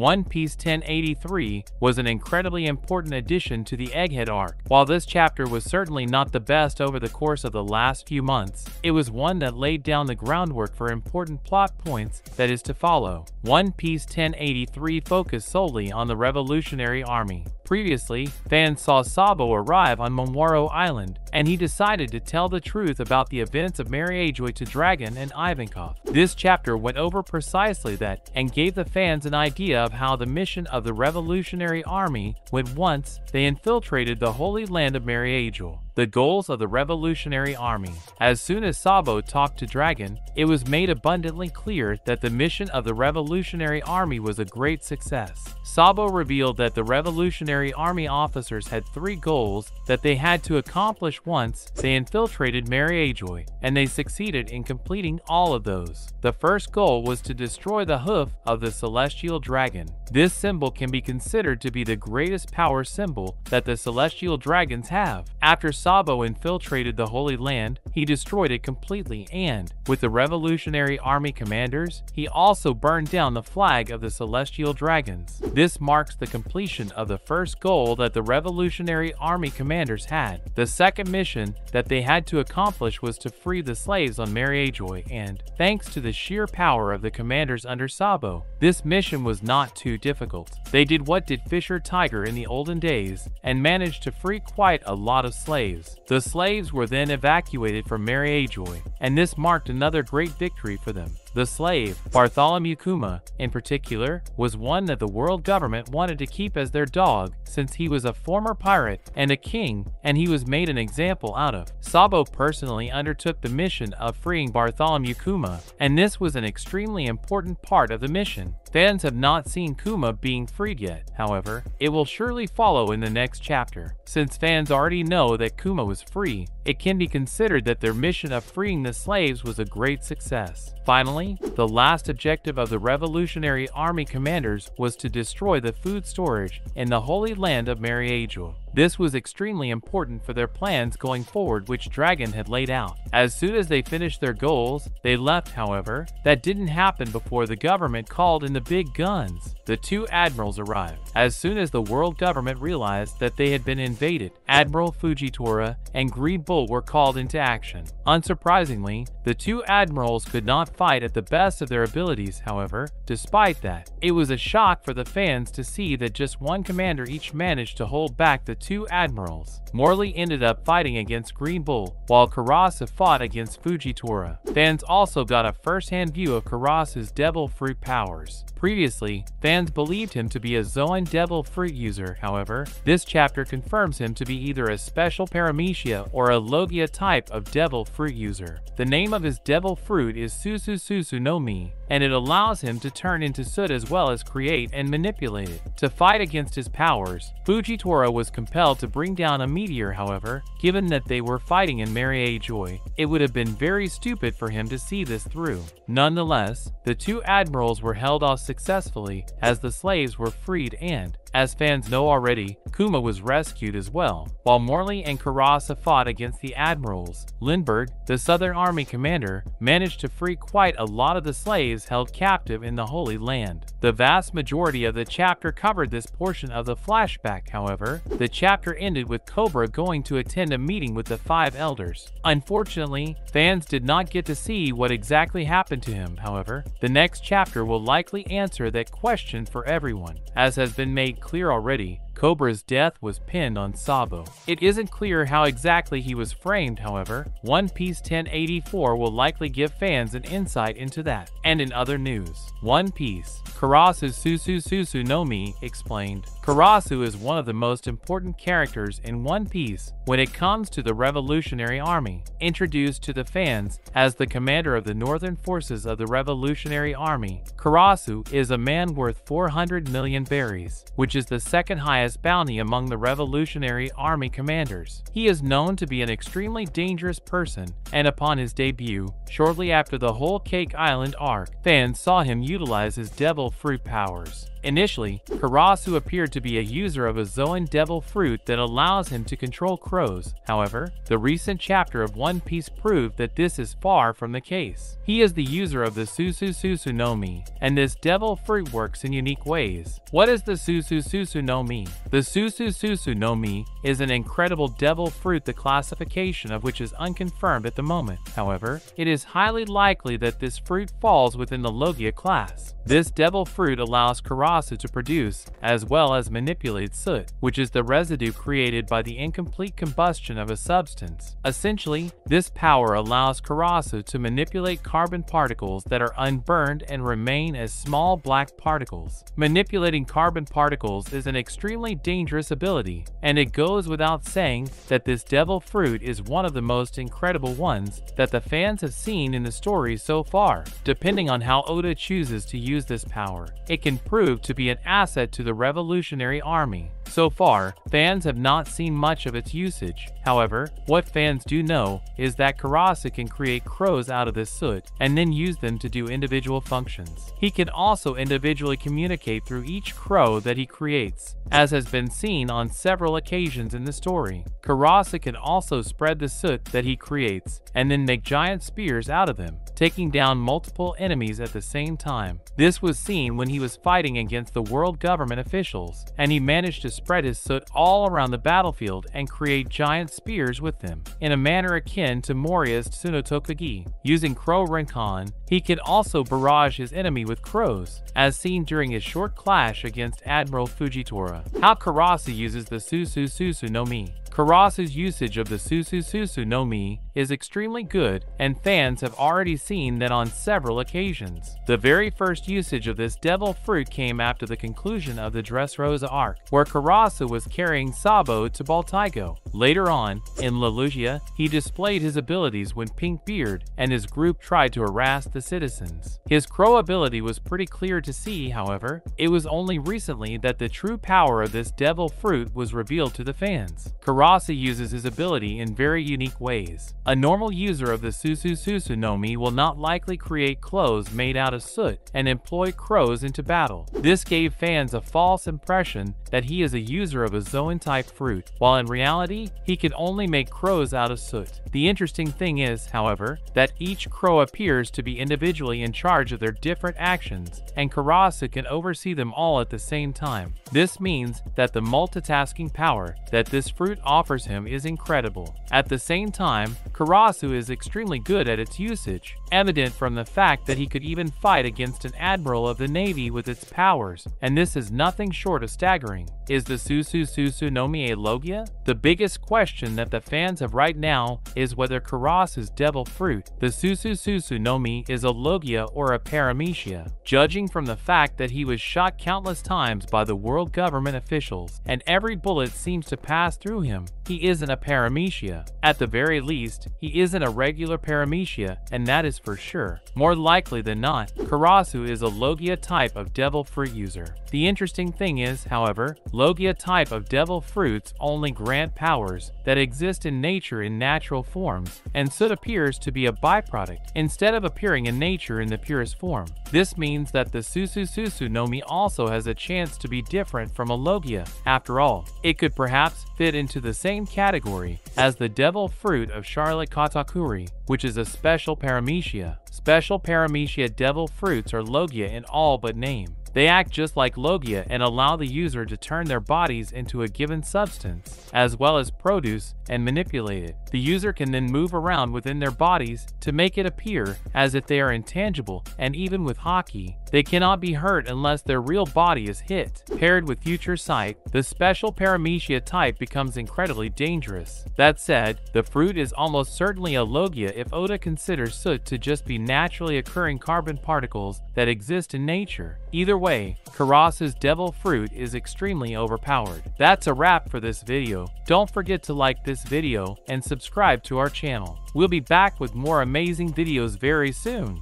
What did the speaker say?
One Piece 1083 was an incredibly important addition to the Egghead arc. While this chapter was certainly not the best over the course of the last few months, it was one that laid down the groundwork for important plot points that is to follow. One Piece 1083 focused solely on the Revolutionary Army. Previously, fans saw Sabo arrive on Momoiro Island, and he decided to tell the truth about the events of Mary Geoise to Dragon and Ivankov. This chapter went over precisely that and gave the fans an idea of how the mission of the Revolutionary Army went once they infiltrated the Holy Land of Mary Geoise the goals of the Revolutionary Army. As soon as Sabo talked to Dragon, it was made abundantly clear that the mission of the Revolutionary Army was a great success. Sabo revealed that the Revolutionary Army officers had three goals that they had to accomplish once they infiltrated Mary Geoise, and they succeeded in completing all of those. The first goal was to destroy the hoof of the Celestial Dragon. This symbol can be considered to be the greatest power symbol that the Celestial Dragons have. After Sabo infiltrated the Holy Land, he destroyed it completely and, with the Revolutionary Army commanders, he also burned down the flag of the Celestial Dragons. This marks the completion of the first goal that the Revolutionary Army commanders had. The second mission that they had to accomplish was to free the slaves on Mary Geoise and, thanks to the sheer power of the commanders under Sabo, this mission was not too difficult. They did what did Fisher Tiger in the olden days and managed to free quite a lot of slaves slaves. The slaves were then evacuated from Mary Geoise, and this marked another great victory for them. The slave, Bartholomew Kuma, in particular, was one that the world government wanted to keep as their dog since he was a former pirate and a king and he was made an example out of. Sabo personally undertook the mission of freeing Bartholomew Kuma, and this was an extremely important part of the mission. Fans have not seen Kuma being freed yet, however, it will surely follow in the next chapter. Since fans already know that Kuma was free, it can be considered that their mission of freeing the slaves was a great success. Finally, the last objective of the Revolutionary Army commanders was to destroy the food storage in the Holy Land of Mary Geoise. This was extremely important for their plans going forward which Dragon had laid out. As soon as they finished their goals, they left however. That didn't happen before the government called in the big guns. The two admirals arrived. As soon as the world government realized that they had been invaded, Admiral Fujitora and Green Bull were called into action. Unsurprisingly, the two admirals could not fight at the best of their abilities, however. Despite that, it was a shock for the fans to see that just one commander each managed to hold back the two admirals. Morley ended up fighting against Green Bull, while Karasu fought against Fujitora. Fans also got a first-hand view of Karasu's Devil Fruit powers. Previously, fans believed him to be a Zoan Devil Fruit user, however, this chapter confirms him to be either a special Paramecia or a Logia type of Devil Fruit user. The name of his Devil Fruit is Susu Susu no Mi, and it allows him to turn into soot as well as create and manipulate it. To fight against his powers, Fujitora was compelled to bring down a meteor, however, given that they were fighting in Mary Geoise, It would have been very stupid for him to see this through. Nonetheless, the two admirals were held off successfully as the slaves were freed and, as fans know already, Kuma was rescued as well. While Morley and Karasu fought against the admirals, Lindbergh, the Southern Army commander, managed to free quite a lot of the slaves held captive in the Holy Land. The vast majority of the chapter covered this portion of the flashback, however. The chapter ended with Cobra going to attend a meeting with the five elders. Unfortunately, fans did not get to see what exactly happened to him, however. The next chapter will likely answer that question for everyone, as has been made clear already, Cobra's death was pinned on Sabo. It isn't clear how exactly he was framed, however. One Piece 1084 will likely give fans an insight into that. And in other news, One Piece, Karasu's Susu Susu no Mi explained, Karasu is one of the most important characters in One Piece when it comes to the Revolutionary Army. Introduced to the fans as the commander of the northern forces of the Revolutionary Army, Karasu is a man worth 400 million berries, which is the second highest highest bounty among the Revolutionary Army commanders. He is known to be an extremely dangerous person, and upon his debut, shortly after the whole Cake Island arc, fans saw him utilize his devil fruit powers. Initially, Karasu appeared to be a user of a Zoan devil fruit that allows him to control crows. However, the recent chapter of One Piece proved that this is far from the case. He is the user of the Susu Susu no Mi, and this devil fruit works in unique ways. What is the Susu Susu no Mi? The Susu Susu no Mi is an incredible devil fruit the classification of which is unconfirmed at the moment. However, it is highly likely that this fruit falls within the Logia class. This devil fruit allows Karasu to produce, as well as manipulate soot, which is the residue created by the incomplete combustion of a substance. Essentially, this power allows Karasu to manipulate carbon particles that are unburned and remain as small black particles. Manipulating carbon particles is an extremely dangerous ability, and it goes without saying that this devil fruit is one of the most incredible ones that the fans have seen in the story so far. Depending on how Oda chooses to use this power, it can prove to be an asset to the Revolutionary Army. So far, fans have not seen much of its usage. However, what fans do know is that Karasu can create crows out of this soot and then use them to do individual functions. He can also individually communicate through each crow that he creates, as has been seen on several occasions in the story. Karasu can also spread the soot that he creates and then make giant spears out of them, taking down multiple enemies at the same time. This was seen when he was fighting against the world government officials, and he managed to spread his soot all around the battlefield and create giant spears with them, in a manner akin to Moria's Tsuno-Tokage. Using Crow Rincon, he could also barrage his enemy with crows, as seen during his short clash against Admiral Fujitora. How Karasu uses the Susu Susu no Mi. Karasu's usage of the Susu Susu no Mi is extremely good, and fans have already seen that on several occasions. The very first usage of this devil fruit came after the conclusion of the Dressrosa arc, where Karasu was carrying Sabo to Baltigo. Later on, in Lulusia, he displayed his abilities when Pinkbeard and his group tried to harass the citizens. His crow ability was pretty clear to see, however. It was only recently that the true power of this devil fruit was revealed to the fans. Karasu uses his ability in very unique ways. A normal user of the Susu Susu no Mi will not likely create clothes made out of soot and employ crows into battle. This gave fans a false impression that he is a user of a Zoan-type fruit, while in reality, he can only make crows out of soot. The interesting thing is, however, that each crow appears to be individually in charge of their different actions, and Karasu can oversee them all at the same time. This means that the multitasking power that this fruit offers him is incredible. At the same time, Karasu is extremely good at its usage, evident from the fact that he could even fight against an admiral of the navy with its powers, and this is nothing short of staggering. Is the Susu Susu Nomi a Logia? The biggest question that the fans have right now is whether Karasu's devil fruit, the Susu Susu Nomi is a Logia or a Paramecia. Judging from the fact that he was shot countless times by the world government officials, and every bullet seems to pass through him, he isn't a Paramecia. At the very least, he isn't a regular Paramecia, and that is for sure. More likely than not, Karasu is a Logia type of devil fruit user. The interesting thing is, however, Logia type of devil fruits only grant powers that exist in nature in natural forms, and soot appears to be a byproduct instead of appearing in nature in the purest form. This means that the Susu Susu no Mi also has a chance to be different from a Logia. After all, it could perhaps fit into the same category as the devil fruit of Charlotte Katakuri, which is a special paramecia. Special paramecia devil fruits are Logia in all but name. They act just like Logia and allow the user to turn their bodies into a given substance, as well as produce and manipulate it. The user can then move around within their bodies to make it appear as if they are intangible, and even with Haki, they cannot be hurt unless their real body is hit. Paired with future sight, the special paramecia type becomes incredibly dangerous. That said, the fruit is almost certainly a Logia if Oda considers soot to just be naturally occurring carbon particles that exist in nature. Either way, Karasu's devil fruit is extremely overpowered. That's a wrap for this video. Don't forget to like this video and subscribe to our channel. We'll be back with more amazing videos very soon.